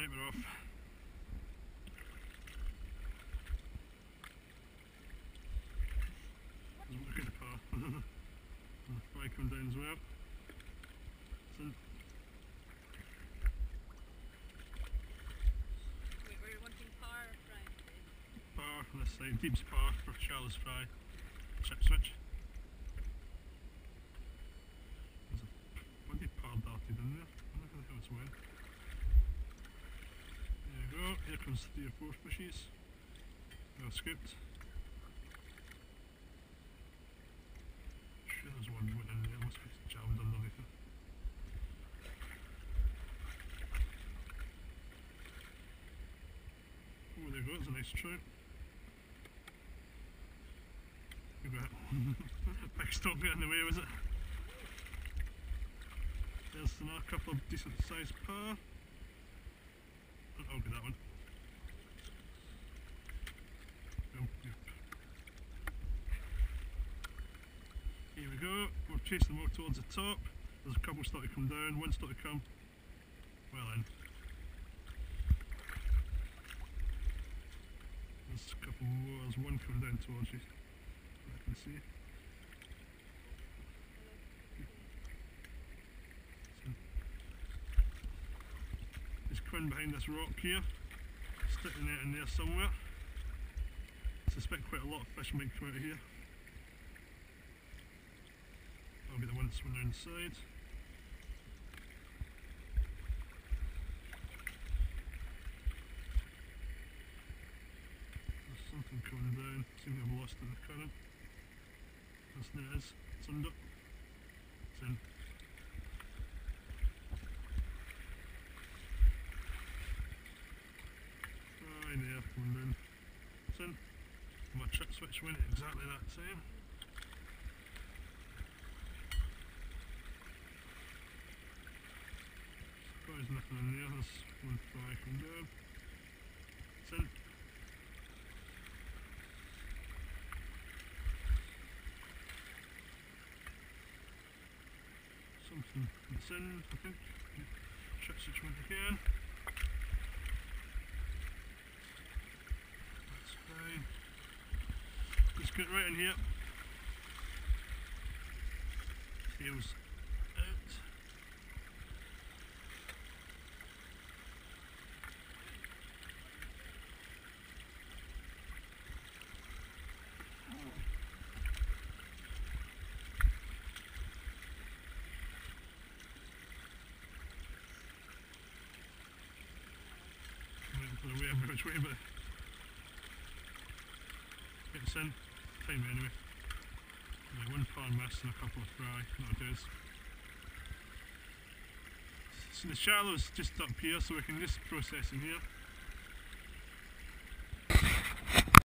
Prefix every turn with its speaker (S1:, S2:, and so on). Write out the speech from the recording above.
S1: Right, we're off. Look at the parr. Fly coming down as well. So,
S2: We were wanting parr Brian today.
S1: parr on this side, deep's parr for shallows fry. Trip switch. There's a bloody parr darted in there. I wonder who the hell it's went. There you go, here comes three or four fishes. Well scooped. Sure there's one went in there, be jammed underneath it. Oh, there you go, there's a nice trout. Look that. Big stock in the way, was it? There's another couple of decent sized parr. I'll get that one. Oh, yep. Go, we're chasing more towards the top. There's a couple starting to come down, one starting to come well then. There's a couple more, there's one coming down towards you. I can see. There's Quinn behind this rock here, sticking out in there somewhere. I suspect quite a lot of fish might come out of here. Get the one that's one down inside. There's something coming down. Seems to have lost in the current. Yes, there it is. It's under. It's in. There, coming down. It's in. My trip switch went exactly that time. Nothing one from there. It's in. Something in, I think. Trip switch went again. That's fine. Let's get right in here. Feels out. Waiting for the way which way, but it's in. Time anyway. Yeah, one palm miss and a couple of fry. That'll. So the shallow's just up here, so we can just process in here.